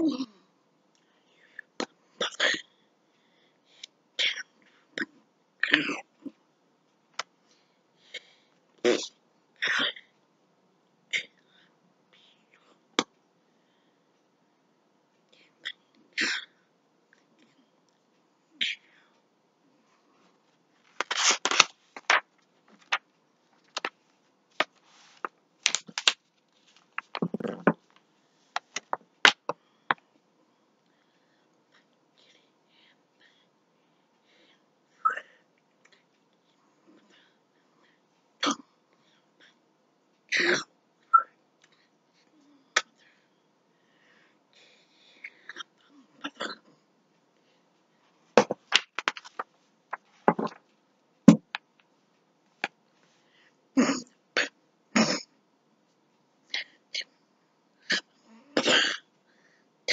Oh.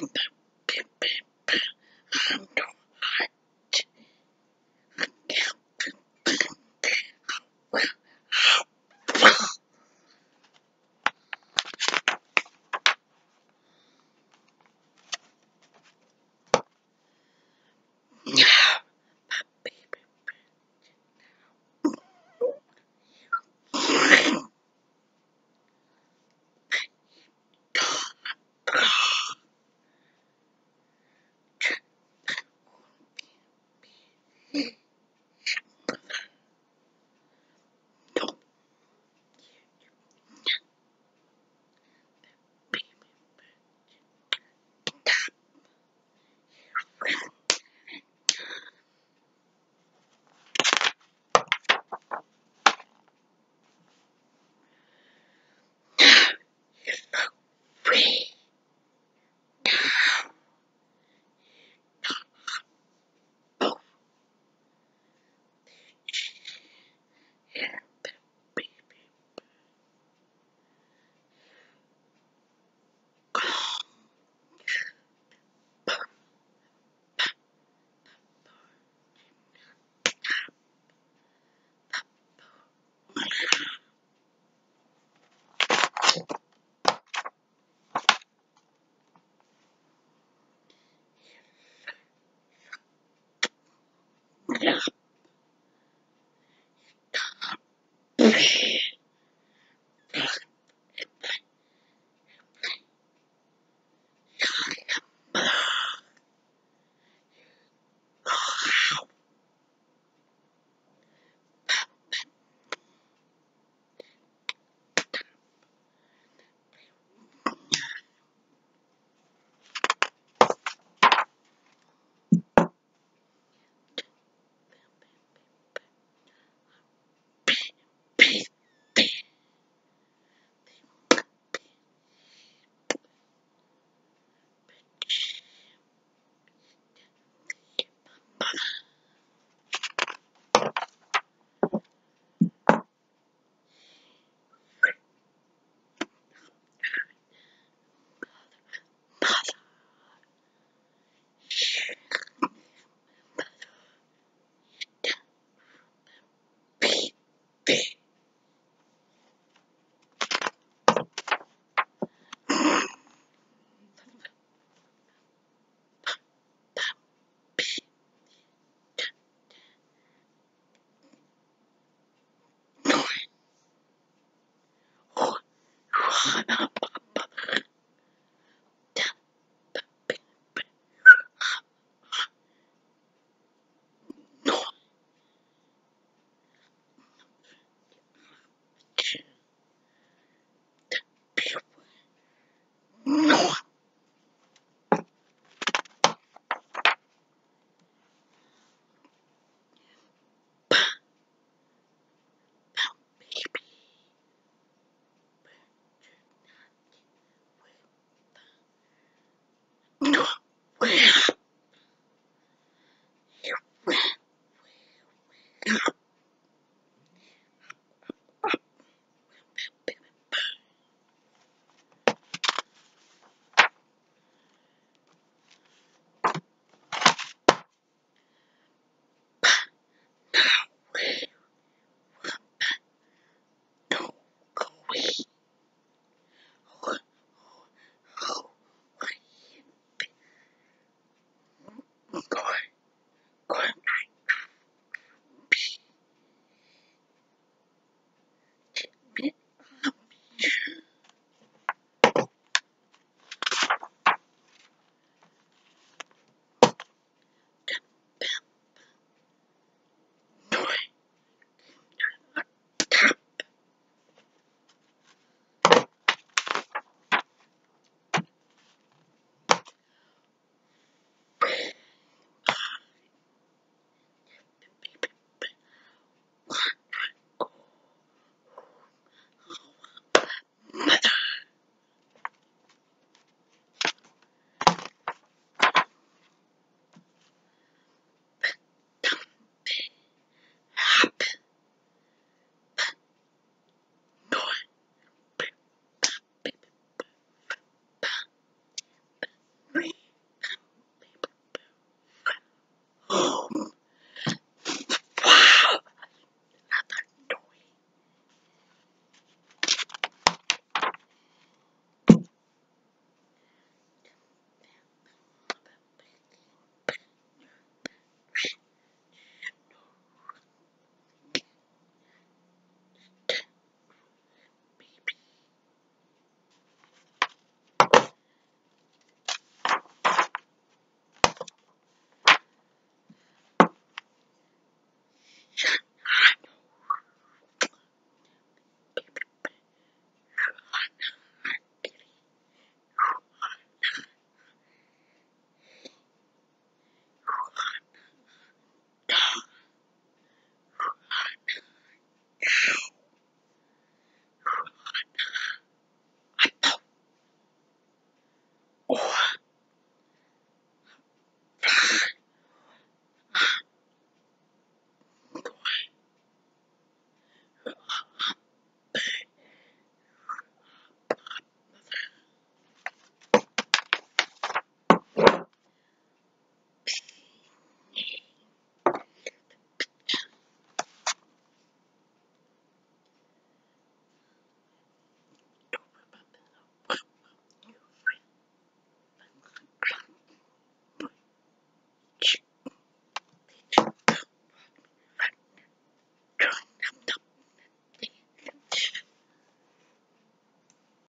Hana